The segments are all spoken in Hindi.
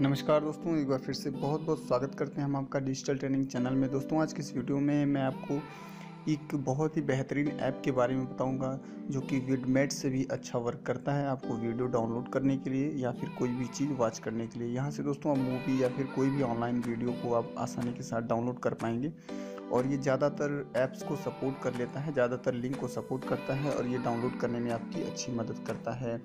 नमस्कार दोस्तों, एक बार फिर से बहुत बहुत स्वागत करते हैं हम आपका डिजिटल ट्रेनिंग चैनल में। दोस्तों, आज की इस वीडियो में मैं आपको एक बहुत ही बेहतरीन ऐप के बारे में बताऊँगा, जो कि विडमेट से भी अच्छा वर्क करता है आपको वीडियो डाउनलोड करने के लिए या फिर कोई भी चीज़ वॉच करने के लिए। यहाँ से दोस्तों आप मूवी या फिर कोई भी ऑनलाइन वीडियो को आप आसानी के साथ डाउनलोड कर पाएँगे और ये ज़्यादातर ऐप्स को सपोर्ट कर लेता है, ज़्यादातर लिंक को सपोर्ट करता है और ये डाउनलोड करने में आपकी अच्छी मदद करता है।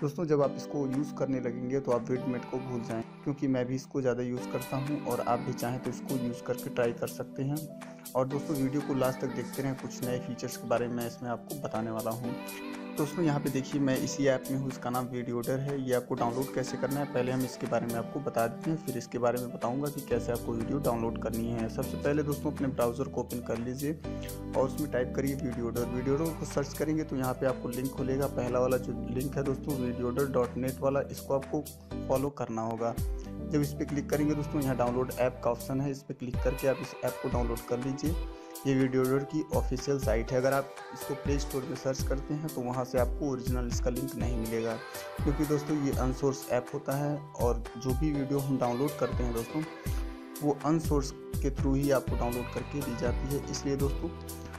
दोस्तों, जब आप इसको यूज़ करने लगेंगे तो आप विडमेट को भूल जाएँ। क्योंकि मैं भी इसको ज़्यादा यूज़ करता हूँ और आप भी चाहें तो इसको यूज़ करके ट्राई कर सकते हैं। और दोस्तों, वीडियो को लास्ट तक देखते रहें, कुछ नए फीचर्स के बारे में इसमें आपको बताने वाला हूँ। दोस्तों, यहाँ पे देखिए, मैं इसी ऐप में हूँ, इसका नाम वीडियो वीडियोडर है। ये आपको डाउनलोड कैसे करना है, पहले हम इसके बारे में आपको बता देते हैं, फिर इसके बारे में बताऊँगा कि कैसे आपको वीडियो डाउनलोड करनी है। सबसे पहले दोस्तों, अपने ब्राउज़र को ओपन कर लीजिए और उसमें टाइप करिए वीडियोडर। वीडियोडर को सर्च करेंगे तो यहाँ पर आपको लिंक खुलेगा। पहला वाला जो लिंक है दोस्तों, वीडियोडर वाला, इसको आपको फॉलो करना होगा। जब इस पर क्लिक करेंगे दोस्तों, यहाँ डाउनलोड ऐप का ऑप्शन है। इस पर क्लिक करके आप इस ऐप को डाउनलोड कर लीजिए। ये वीडियोडर की ऑफिशियल साइट है। अगर आप इसको प्ले स्टोर में सर्च करते हैं तो वहाँ से आपको ओरिजिनल इसका लिंक नहीं मिलेगा। क्योंकि दोस्तों, ये अनसोर्स ऐप होता है और जो भी वीडियो हम डाउनलोड करते हैं दोस्तों, वो अनसोर्स के थ्रू ही आपको डाउनलोड करके दी जाती है। इसलिए दोस्तों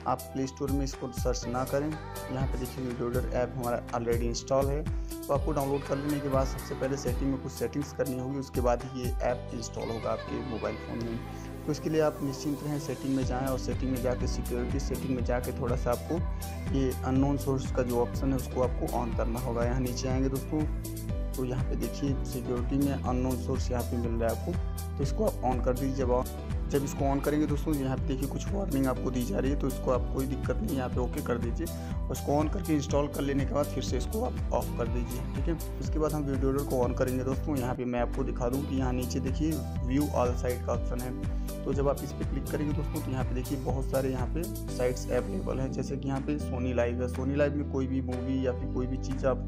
आप प्ले स्टोर में इसको सर्च ना करें। यहाँ पे देखिए वीडियोडर ऐप हमारा ऑलरेडी इंस्टॉल है। तो आपको डाउनलोड कर लेने के बाद सबसे पहले सेटिंग में कुछ सेटिंग्स करनी होगी, उसके बाद ही ये ऐप इंस्टॉल होगा आपके मोबाइल फ़ोन में। तो इसके लिए आप निश्चिंत रहें सेटिंग में जाएँ और सेटिंग में जाके सिक्योरिटी सेटिंग में जाके थोड़ा सा आपको ये अननोन सोर्स का जो ऑप्शन है उसको आपको ऑन करना होगा। यहाँ नीचे आएँगे दोस्तों तो यहाँ पे देखिए सिक्योरिटी में अननोन सोर्स यहाँ पे मिल रहा है आपको। तो इसको आप ऑन कर दीजिए जब जब इसको ऑन करेंगे दोस्तों, यहाँ पे देखिए कुछ वार्निंग आपको दी जा रही है तो इसको आप कोई दिक्कत नहीं यहाँ पे ओके कर दीजिए। उसको ऑन करके इंस्टॉल कर लेने के बाद फिर से इसको आप ऑफ़ कर दीजिए, ठीक है? उसके बाद हम वीडियो को ऑन करेंगे दोस्तों। यहाँ पे मैं आपको दिखा दूँ कि यहाँ नीचे देखिए व्यू ऑल साइड का ऑप्शन है। तो जब आप इस पर क्लिक करेंगे दोस्तों तो यहाँ पे देखिए बहुत सारे यहाँ पे साइट्स अवेलेबल हैं। जैसे कि यहाँ पे सोनी लाइव है। सोनी लाइव में कोई भी मूवी या फिर कोई भी चीज़ आप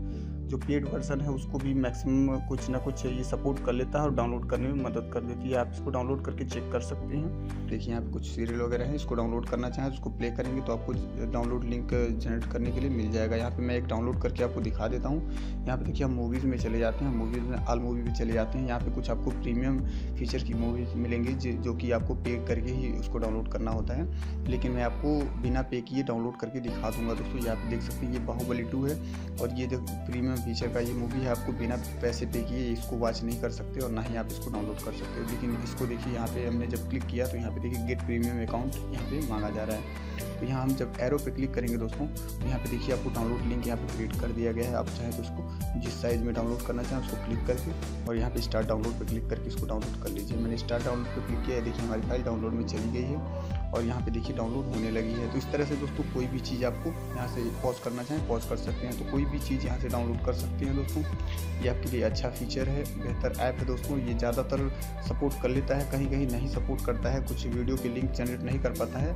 जो पेड वर्जन है, उसको भी मैक्सिमम कुछ ना कुछ ये सपोर्ट कर लेता है और डाउनलोड करने में मदद कर देती है। आप इसको डाउनलोड करके चेक कर सकते हैं। देखिए, यहाँ कुछ सीरियल वगैरह है, इसको डाउनलोड करना चाहें, उसको प्ले करेंगे तो आपको डाउनलोड लिंक जनरेट करने के लिए मिल जाएगा। यहाँ पर मैं एक डाउनलोड करके आपको दिखा देता हूँ। यहाँ पर देखिए, हम मूवीज़ में चले जाते हैं मूवीज़ में आल मूवी भी चले जाते हैं। यहाँ पर कुछ आपको प्रीमियम फीचर की मूवीज़ मिलेंगी जो कि आपको पे करके ही उसको डाउनलोड करना होता है। लेकिन मैं आपको बिना पे किए डाउनलोड करके दिखा दूँगा दोस्तों। ये आप देख सकते हैं, ये बाहुबली टू है और ये जो प्रीमियम फीचर का ये मूवी है, आपको बिना पैसे पे किए इसको वॉच नहीं कर सकते और ना ही आप इसको डाउनलोड कर सकते हो। लेकिन इसको देखिए, यहाँ पे हमने जब क्लिक किया तो यहाँ पे देखिए गेट प्रीमियम अकाउंट यहाँ पे मांगा जा रहा है। तो यहाँ हम जब एरो पे क्लिक करेंगे दोस्तों तो यहाँ पे देखिए आपको डाउनलोड लिंक यहाँ पे क्रिएट कर दिया गया है। आप चाहे तो उसको जिस साइज़ में डाउनलोड करना चाहें, उसको क्लिक करके और यहाँ पे स्टार्ट डाउनलोड पे क्लिक करके इसको डाउनलोड कर लीजिए। मैंने स्टार्ट डाउनलोड पे क्लिक किया देखिए हमारी फ़ाइल डाउनलोड में चली गई है और यहाँ पे देखिए डाउनलोड होने लगी है। तो इस तरह से दोस्तों कोई भी चीज़ आपको यहाँ से पॉज करना चाहें पॉज कर सकते हैं। तो कोई भी चीज़ यहाँ से डाउनलोड कर सकते हैं दोस्तों। ये आपके लिए अच्छा फीचर है, बेहतर ऐप है दोस्तों। ये ज़्यादातर सपोर्ट कर लेता है कहीं कहीं नहीं सपोर्ट करता है। कुछ वीडियो के लिंक जनरेट नहीं कर पाता है।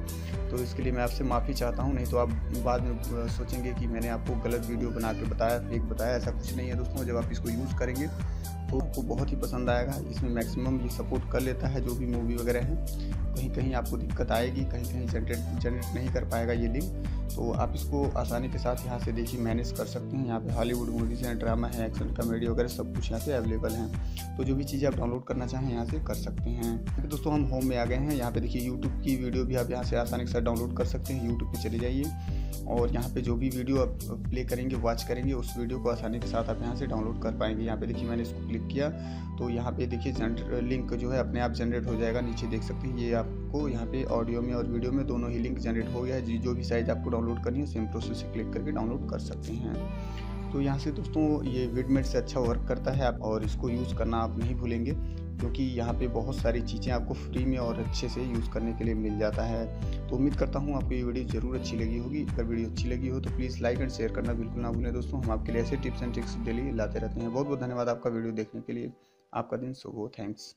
तो इसके लिए मैं आपसे माफ़ी चाहता हूँ, नहीं तो आप बाद में सोचेंगे कि मैंने आपको गलत वीडियो बना के बताया फेक बताया। ऐसा कुछ नहीं है दोस्तों, जब आप इसको यूज़ करेंगे तो आपको बहुत ही पसंद आएगा। इसमें मैक्सिमम ये सपोर्ट कर लेता है, जो भी मूवी वगैरह है। कहीं कहीं आपको दिक्कत आएगी, कहीं कहीं जनरेट जनरेट नहीं कर पाएगा ये लिंक। तो आप इसको आसानी के साथ यहाँ से देखिए, मैनेज कर सकते हैं। यहाँ पे हॉलीवुड मूवीज़ हैं, ड्रामा है, एक्शन कॉमेडी वगैरह सब कुछ यहाँ पे अवेलेबल हैं। तो जो भी चीज़ें आप डाउनलोड करना चाहें, यहाँ से कर सकते हैं। दोस्तों हम होम में आ गए हैं। यहाँ पे देखिए यूट्यूब की वीडियो भी आप यहाँ से आसानी के साथ डाउनलोड कर सकते हैं। यूट्यूब पर चले जाइए और यहाँ पे जो भी वीडियो आप प्ले करेंगे वॉच करेंगे, उस वीडियो को आसानी के साथ आप यहाँ से डाउनलोड कर पाएँगे। यहाँ पे देखिए मैंने इसको क्लिक किया। तो यहाँ पे देखिए लिंक जो है अपने आप जनरेट हो जाएगा। नीचे देख सकते हैं, ये आपको यहाँ पे ऑडियो में और वीडियो में दोनों ही लिंक जनरेट हो गया है। जो भी साइज़ आपको डाउनलोड करनी है सेम प्रोसेस से क्लिक करके डाउनलोड कर सकते हैं। तो यहाँ से दोस्तों, ये विडमेट से अच्छा वर्क करता है आप और इसको यूज़ करना आप नहीं भूलेंगे, क्योंकि यहाँ पे बहुत सारी चीज़ें आपको फ्री में और अच्छे से यूज़ करने के लिए मिल जाता है। तो उम्मीद करता हूँ आपको ये वीडियो ज़रूर अच्छी लगी होगी। अगर वीडियो अच्छी लगी हो तो प्लीज़ लाइक एंड शेयर करना बिल्कुल ना भूलें दोस्तों। हम आपके लिए ऐसे टिप्स एंड ट्रिक्स डेली लाते रहते हैं। बहुत बहुत धन्यवाद आपका वीडियो देखने के लिए। आपका दिन शुभ हो। थैंक्स